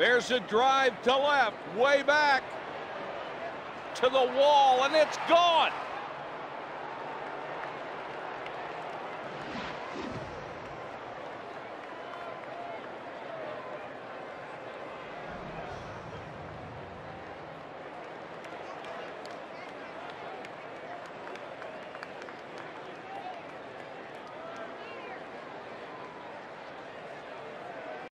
There's a drive to left, way back to the wall, and it's gone.